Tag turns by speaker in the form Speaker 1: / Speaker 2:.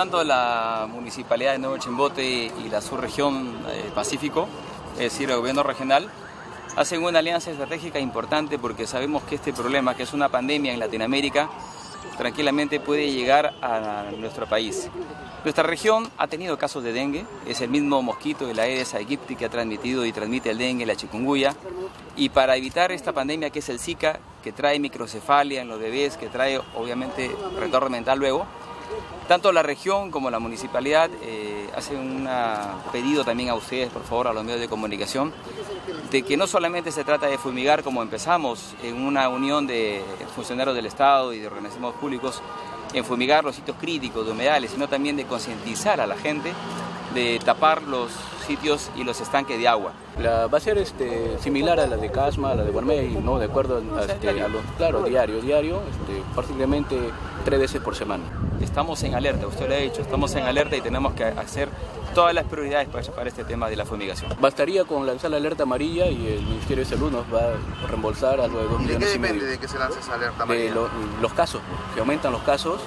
Speaker 1: tanto la Municipalidad de Nuevo Chimbote y la subregión eh, Pacífico, es decir, el gobierno regional, hacen una alianza estratégica importante porque sabemos que este problema, que es una pandemia en Latinoamérica, tranquilamente puede llegar a nuestro país. Nuestra región ha tenido casos de dengue, es el mismo mosquito de la Aedes aegypti que ha transmitido y transmite el dengue, la chikungunya, y para evitar esta pandemia que es el Zika, que trae microcefalia en los bebés, que trae obviamente retorno mental luego, tanto la región como la municipalidad eh, hacen un pedido también a ustedes, por favor, a los medios de comunicación, de que no solamente se trata de fumigar como empezamos en una unión de funcionarios del Estado y de organizaciones públicos, en fumigar los sitios críticos de humedales, sino también de concientizar a la gente de tapar los sitios y los estanques de agua.
Speaker 2: La, va a ser este, similar a la de Casma, a la de Guarmey, ¿no? De acuerdo a, este, los, claro, diario, diario, este, prácticamente tres veces por semana.
Speaker 1: Estamos en alerta, usted lo ha dicho, estamos en alerta y tenemos que hacer todas las prioridades para, este tema de la fumigación.
Speaker 2: Bastaría con lanzar la alerta amarilla y el Ministerio de Salud nos va a reembolsar algo de 2 millones
Speaker 3: ¿De qué depende de que se lance esa alerta amarilla?
Speaker 2: De los casos, que aumentan los casos.